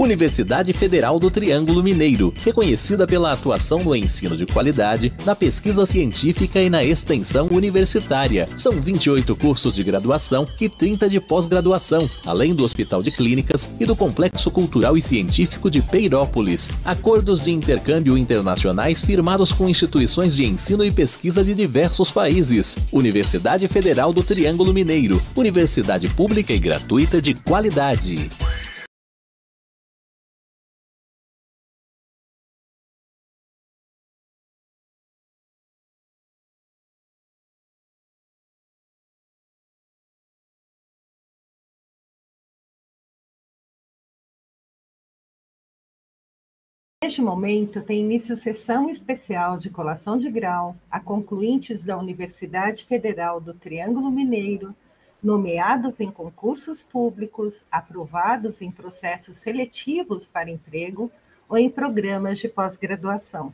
Universidade Federal do Triângulo Mineiro, reconhecida pela atuação no ensino de qualidade, na pesquisa científica e na extensão universitária. São 28 cursos de graduação e 30 de pós-graduação, além do Hospital de Clínicas e do Complexo Cultural e Científico de Peirópolis. Acordos de intercâmbio internacionais firmados com instituições de ensino e pesquisa de diversos países. Universidade Federal do Triângulo Mineiro, universidade pública e gratuita de qualidade. Neste momento, tem início sessão especial de colação de grau a concluintes da Universidade Federal do Triângulo Mineiro, nomeados em concursos públicos, aprovados em processos seletivos para emprego ou em programas de pós-graduação,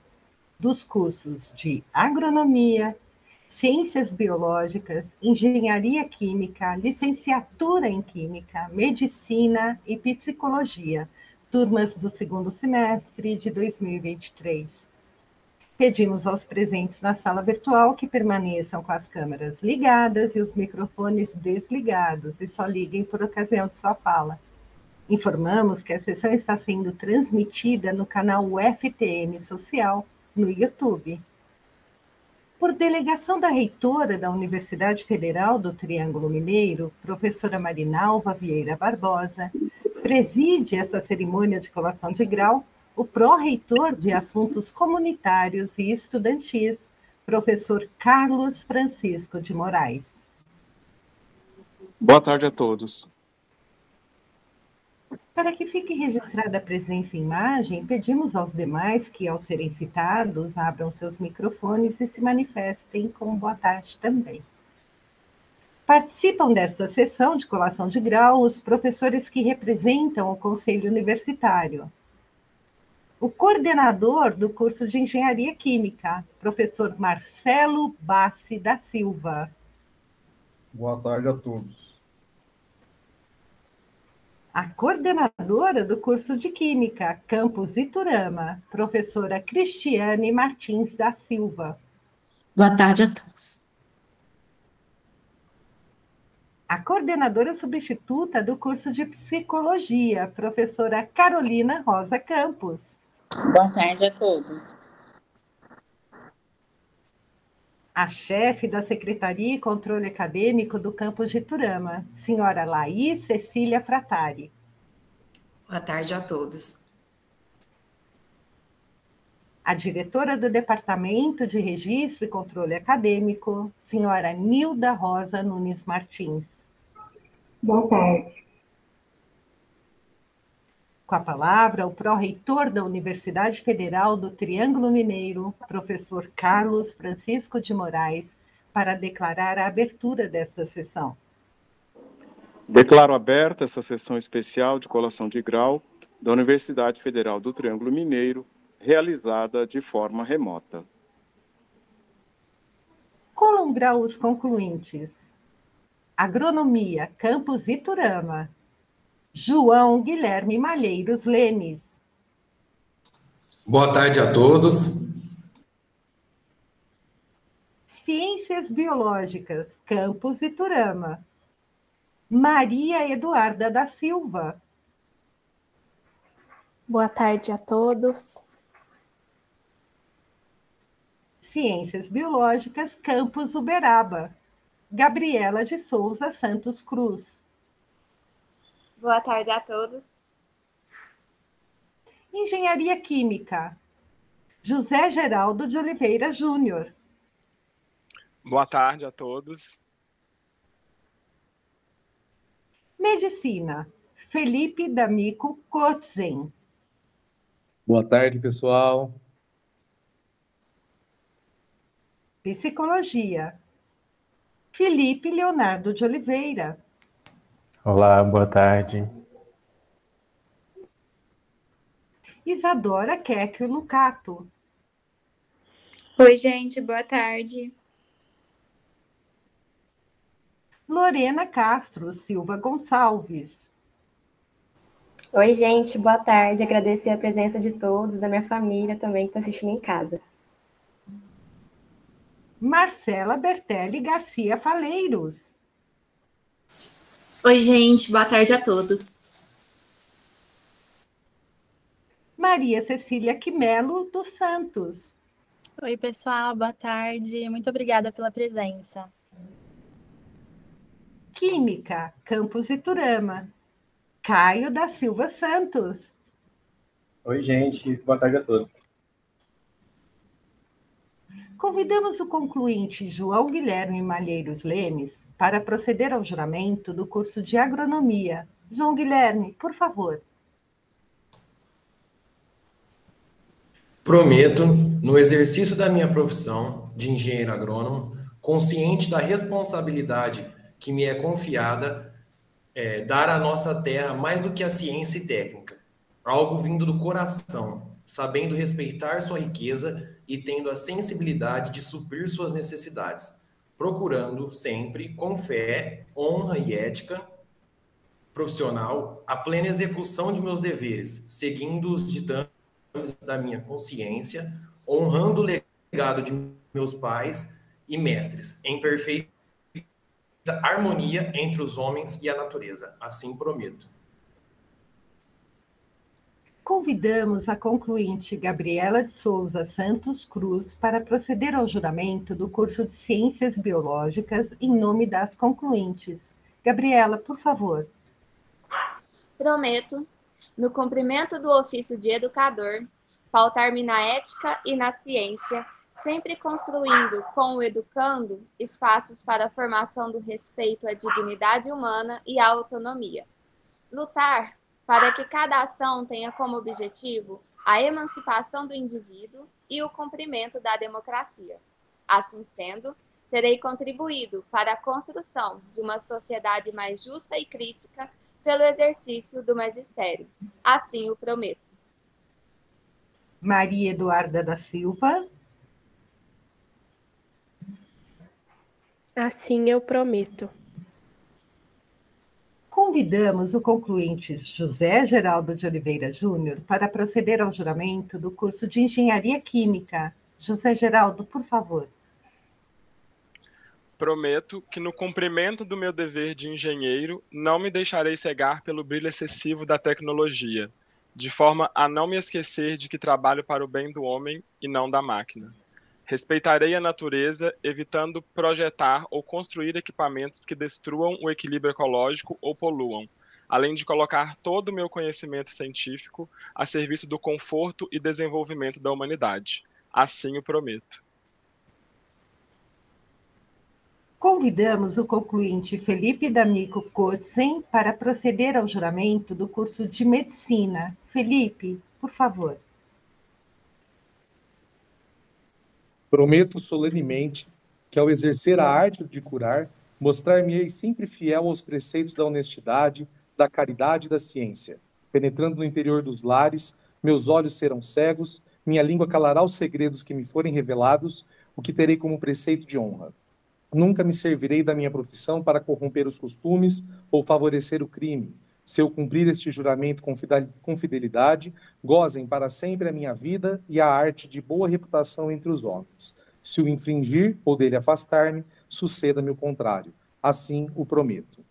dos cursos de agronomia, ciências biológicas, engenharia química, licenciatura em química, medicina e psicologia turmas do segundo semestre de 2023. Pedimos aos presentes na sala virtual que permaneçam com as câmeras ligadas e os microfones desligados e só liguem por ocasião de sua fala. Informamos que a sessão está sendo transmitida no canal UFTM Social no YouTube. Por delegação da reitora da Universidade Federal do Triângulo Mineiro, professora Marinalva Vieira Barbosa, preside essa cerimônia de colação de grau o pró-reitor de Assuntos Comunitários e Estudantis, professor Carlos Francisco de Moraes. Boa tarde a todos. Para que fique registrada a presença em imagem, pedimos aos demais que, ao serem citados, abram seus microfones e se manifestem com boa tarde também. Participam desta sessão de colação de grau os professores que representam o Conselho Universitário. O coordenador do curso de Engenharia Química, professor Marcelo Bassi da Silva. Boa tarde a todos. A coordenadora do curso de Química, Campus Iturama, professora Cristiane Martins da Silva. Boa tarde a todos a coordenadora substituta do curso de Psicologia, professora Carolina Rosa Campos. Boa tarde a todos. A chefe da Secretaria e Controle Acadêmico do campus de Turama, senhora Laís Cecília Fratari. Boa tarde a todos a diretora do Departamento de Registro e Controle Acadêmico, senhora Nilda Rosa Nunes Martins. Boa tarde. Com a palavra, o pró-reitor da Universidade Federal do Triângulo Mineiro, professor Carlos Francisco de Moraes, para declarar a abertura desta sessão. Declaro aberta essa sessão especial de colação de grau da Universidade Federal do Triângulo Mineiro, realizada de forma remota. Colam graus concluintes. Agronomia, Campus Iturama. João Guilherme Malheiros Lemes. Boa tarde a todos. Ciências Biológicas, Campus Iturama. Maria Eduarda da Silva. Boa tarde a todos. Ciências Biológicas, Campus Uberaba. Gabriela de Souza Santos Cruz. Boa tarde a todos. Engenharia Química. José Geraldo de Oliveira Júnior. Boa tarde a todos. Medicina. Felipe D'Amico Kotzen. Boa tarde, pessoal. Psicologia. Felipe Leonardo de Oliveira. Olá, boa tarde. Isadora Kekio Lucato. Oi, gente, boa tarde. Lorena Castro Silva Gonçalves. Oi, gente, boa tarde. Agradecer a presença de todos, da minha família também que está assistindo em casa. Marcela Bertelli Garcia Faleiros. Oi, gente, boa tarde a todos. Maria Cecília Quimelo dos Santos. Oi, pessoal, boa tarde. Muito obrigada pela presença. Química, Campos Iturama. Caio da Silva Santos. Oi, gente, boa tarde a todos. Convidamos o concluinte João Guilherme Malheiros Lemes para proceder ao juramento do curso de agronomia. João Guilherme, por favor. Prometo, no exercício da minha profissão de engenheiro agrônomo, consciente da responsabilidade que me é confiada, é, dar à nossa terra mais do que a ciência e técnica, algo vindo do coração, sabendo respeitar sua riqueza e tendo a sensibilidade de suprir suas necessidades, procurando sempre, com fé, honra e ética profissional, a plena execução de meus deveres, seguindo os ditames da minha consciência, honrando o legado de meus pais e mestres, em perfeita harmonia entre os homens e a natureza. Assim prometo. Convidamos a concluinte Gabriela de Souza Santos Cruz para proceder ao juramento do curso de Ciências Biológicas em nome das concluintes. Gabriela, por favor. Prometo, no cumprimento do ofício de educador, pautar-me na ética e na ciência, sempre construindo com o educando espaços para a formação do respeito à dignidade humana e à autonomia. Lutar para que cada ação tenha como objetivo a emancipação do indivíduo e o cumprimento da democracia. Assim sendo, terei contribuído para a construção de uma sociedade mais justa e crítica pelo exercício do magistério. Assim o prometo. Maria Eduarda da Silva. Assim eu prometo. Convidamos o concluinte José Geraldo de Oliveira Júnior para proceder ao juramento do curso de Engenharia Química. José Geraldo, por favor. Prometo que, no cumprimento do meu dever de engenheiro, não me deixarei cegar pelo brilho excessivo da tecnologia, de forma a não me esquecer de que trabalho para o bem do homem e não da máquina. Respeitarei a natureza, evitando projetar ou construir equipamentos que destruam o equilíbrio ecológico ou poluam, além de colocar todo o meu conhecimento científico a serviço do conforto e desenvolvimento da humanidade. Assim o prometo. Convidamos o concluinte Felipe D'Amico Kotzen para proceder ao juramento do curso de Medicina. Felipe, por favor. Prometo solenemente que, ao exercer a arte de curar, mostrar-me-ei sempre fiel aos preceitos da honestidade, da caridade e da ciência. Penetrando no interior dos lares, meus olhos serão cegos, minha língua calará os segredos que me forem revelados, o que terei como preceito de honra. Nunca me servirei da minha profissão para corromper os costumes ou favorecer o crime. Se eu cumprir este juramento com fidelidade, gozem para sempre a minha vida e a arte de boa reputação entre os homens. Se o infringir ou dele afastar-me, suceda-me o contrário. Assim o prometo.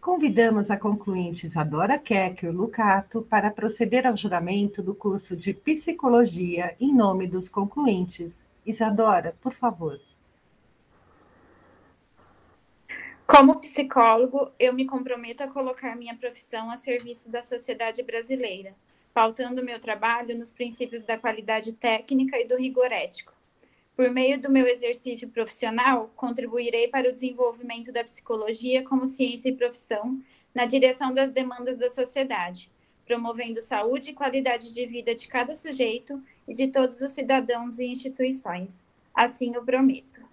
Convidamos a concluinte Isadora Kecker Lucato para proceder ao juramento do curso de Psicologia em nome dos concluintes. Isadora, por favor. Como psicólogo, eu me comprometo a colocar minha profissão a serviço da sociedade brasileira, pautando meu trabalho nos princípios da qualidade técnica e do rigor ético. Por meio do meu exercício profissional, contribuirei para o desenvolvimento da psicologia como ciência e profissão na direção das demandas da sociedade, promovendo saúde e qualidade de vida de cada sujeito e de todos os cidadãos e instituições. Assim o prometo.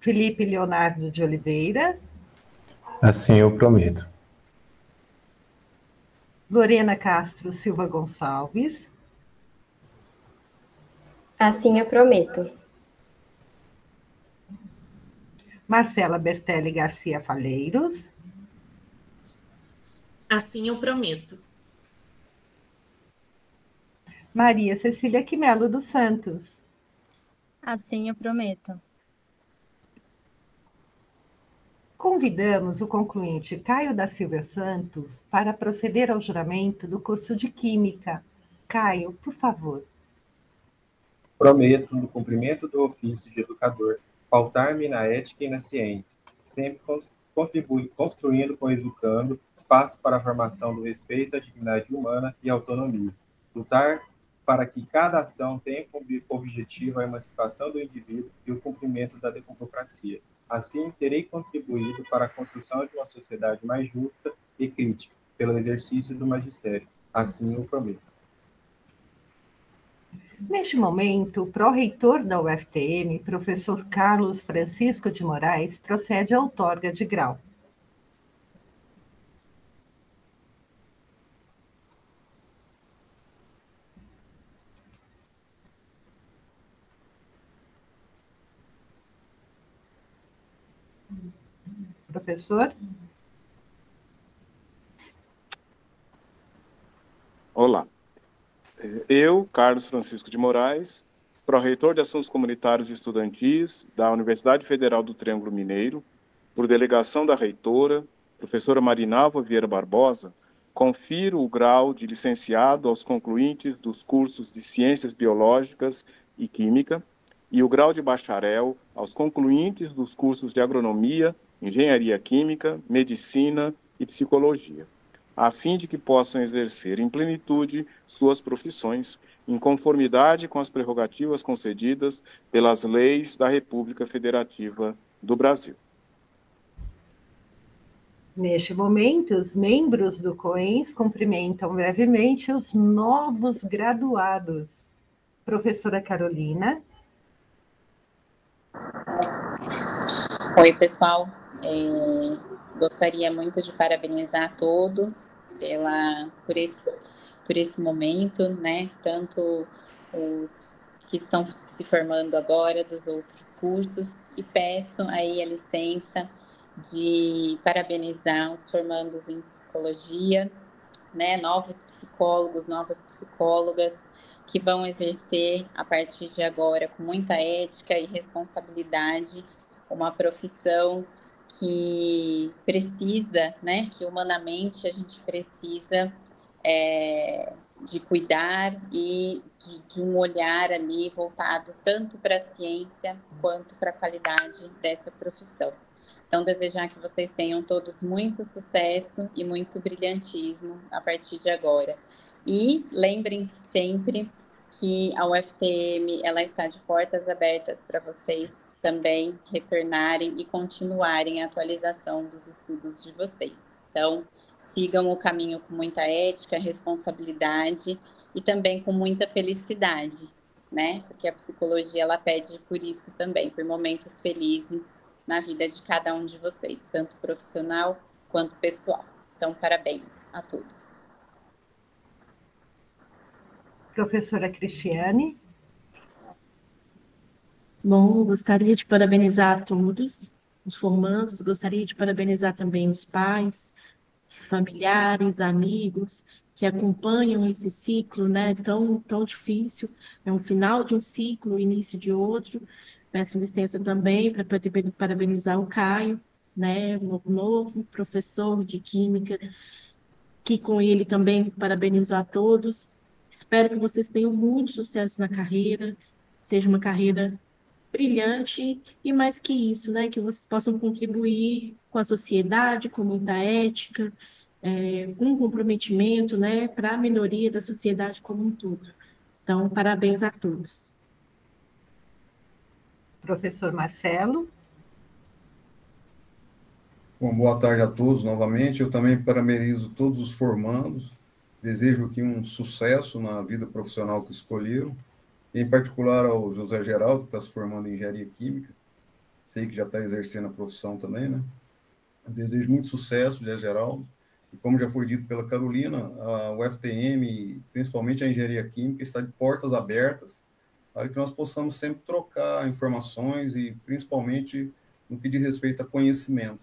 Felipe Leonardo de Oliveira. Assim eu prometo. Lorena Castro Silva Gonçalves. Assim eu prometo. Marcela Bertelli Garcia Faleiros. Assim eu prometo. Maria Cecília Quimelo dos Santos. Assim eu prometo. Convidamos o concluinte Caio da Silva Santos para proceder ao juramento do curso de Química. Caio, por favor. Prometo, no cumprimento do ofício de educador, pautar-me na ética e na ciência, sempre contribuir construindo com educando espaço para a formação do respeito à dignidade humana e autonomia. Lutar para que cada ação tenha como objetivo a emancipação do indivíduo e o cumprimento da democracia. Assim, terei contribuído para a construção de uma sociedade mais justa e crítica, pelo exercício do magistério. Assim o prometo. Neste momento, o pró-reitor da UFTM, professor Carlos Francisco de Moraes, procede à outorga de grau. Professor? Olá. Eu, Carlos Francisco de Moraes, pró-reitor de Assuntos Comunitários e Estudantis da Universidade Federal do Triângulo Mineiro, por delegação da reitora, professora Marinalva Vieira Barbosa, confiro o grau de licenciado aos concluintes dos cursos de Ciências Biológicas e Química e o grau de bacharel aos concluintes dos cursos de Agronomia, Engenharia Química, Medicina e Psicologia a fim de que possam exercer em plenitude suas profissões, em conformidade com as prerrogativas concedidas pelas leis da República Federativa do Brasil. Neste momento, os membros do COENS cumprimentam brevemente os novos graduados. Professora Carolina. Oi, pessoal. É, Gostaria muito de parabenizar a todos pela, por, esse, por esse momento, né? Tanto os que estão se formando agora dos outros cursos e peço aí a licença de parabenizar os formandos em psicologia, né, novos psicólogos, novas psicólogas que vão exercer a partir de agora com muita ética e responsabilidade uma profissão que precisa, né, que humanamente a gente precisa é, de cuidar e de, de, um olhar ali voltado tanto para a ciência quanto para a qualidade dessa profissão. Então, desejar que vocês tenham todos muito sucesso e muito brilhantismo a partir de agora. E lembrem-se sempre que a UFTM ela está de portas abertas para vocês também retornarem e continuarem a atualização dos estudos de vocês. Então, sigam o caminho com muita ética, responsabilidade e também com muita felicidade, né? Porque a psicologia ela pede por isso também, por momentos felizes na vida de cada um de vocês, tanto profissional quanto pessoal. Então, parabéns a todos. Professora Cristiane. Bom, gostaria de parabenizar a todos os formandos, gostaria de parabenizar também os pais, familiares, amigos que acompanham esse ciclo, né, tão, tão difícil, é um final de um ciclo, início de outro. Peço licença também para parabenizar o Caio, né, novo, novo professor de Química, que com ele também parabenizo a todos. Espero que vocês tenham muito sucesso na carreira, seja uma carreira brilhante e mais que isso, né, que vocês possam contribuir com a sociedade, com muita ética, é, com comprometimento, né, para a melhoria da sociedade como um todo. Então, parabéns a todos. Professor Marcelo. Bom, boa tarde a todos novamente. Eu também parabenizo todos os formandos. Desejo aqui um sucesso na vida profissional que escolheram em particular ao José Geraldo, que está se formando em engenharia química, sei que já está exercendo a profissão também, né? Eu desejo muito sucesso, José Geraldo, e como já foi dito pela Carolina, a UFTM, principalmente a engenharia química, está de portas abertas para que nós possamos sempre trocar informações e principalmente no que diz respeito a conhecimento.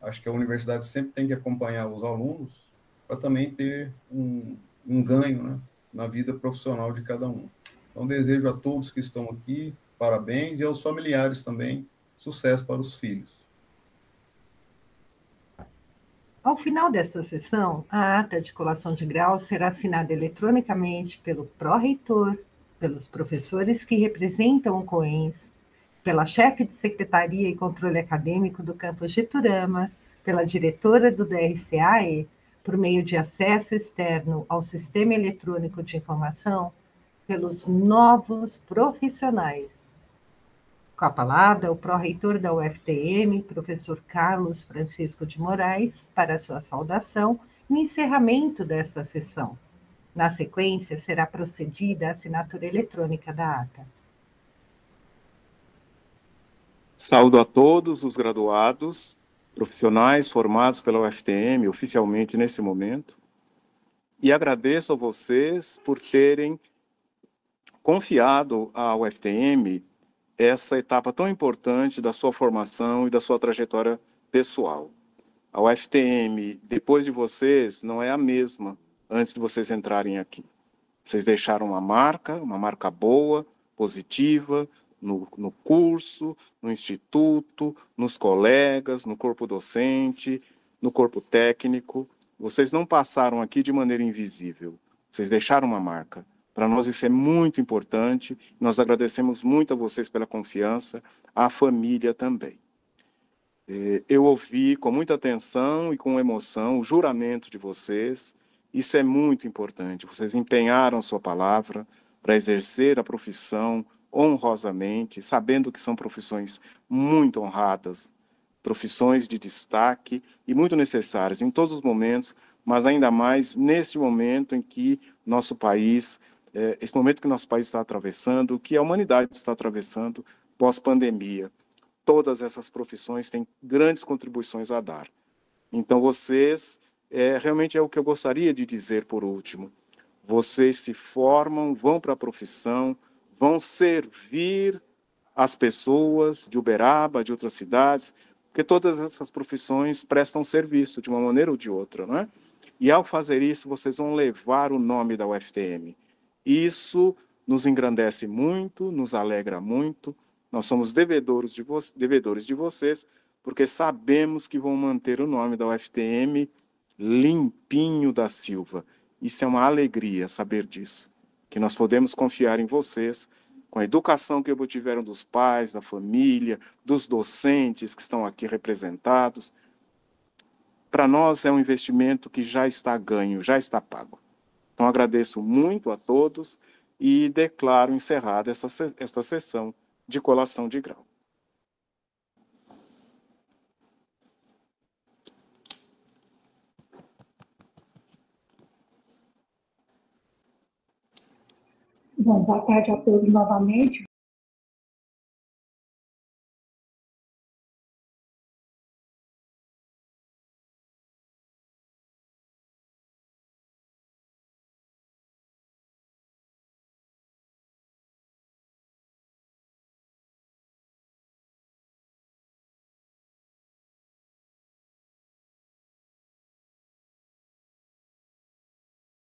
Acho que a universidade sempre tem que acompanhar os alunos para também ter um, um ganho né, na vida profissional de cada um. Então, desejo a todos que estão aqui parabéns e aos familiares também sucesso para os filhos. Ao final desta sessão, a ata de colação de grau será assinada eletronicamente pelo pró-reitor, pelos professores que representam o COENS, pela chefe de secretaria e controle acadêmico do campus Geturama, pela diretora do DRCAE, por meio de acesso externo ao sistema eletrônico de informação, pelos novos profissionais. Com a palavra, o pró-reitor da UFTM, professor Carlos Francisco de Moraes, para sua saudação e encerramento desta sessão. Na sequência, será procedida a assinatura eletrônica da ata. Saúdo a todos os graduados, profissionais formados pela UFTM oficialmente nesse momento, e agradeço a vocês por terem confiado à UFTM essa etapa tão importante da sua formação e da sua trajetória pessoal. A UFTM, depois de vocês, não é a mesma antes de vocês entrarem aqui. Vocês deixaram uma marca, uma marca boa, positiva, no, no curso, no instituto, nos colegas, no corpo docente, no corpo técnico. Vocês não passaram aqui de maneira invisível. Vocês deixaram uma marca. Para nós isso é muito importante. Nós agradecemos muito a vocês pela confiança, à família também. É, eu ouvi com muita atenção e com emoção o juramento de vocês. Isso é muito importante. Vocês empenharam sua palavra para exercer a profissão honrosamente, sabendo que são profissões muito honradas, profissões de destaque e muito necessárias em todos os momentos, mas ainda mais nesse momento em que nosso país é, esse momento que nosso país está atravessando, que a humanidade está atravessando pós-pandemia. Todas essas profissões têm grandes contribuições a dar. Então, vocês, é, realmente é o que eu gostaria de dizer por último. Vocês se formam, vão para a profissão, vão servir as pessoas de Uberaba, de outras cidades, porque todas essas profissões prestam serviço de uma maneira ou de outra, não é? E ao fazer isso, vocês vão levar o nome da UFTM. Isso nos engrandece muito, nos alegra muito. Nós somos devedores de, devedores de vocês, porque sabemos que vão manter o nome da UFTM limpinho da Silva. Isso é uma alegria saber disso, que nós podemos confiar em vocês, com a educação que obtiveram dos pais, da família, dos docentes que estão aqui representados. Para nós é um investimento que já está ganho, já está pago. Então, agradeço muito a todos e declaro encerrada essa, esta sessão de colação de grau. Bom, boa tarde a todos novamente.